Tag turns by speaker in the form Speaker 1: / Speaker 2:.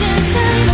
Speaker 1: just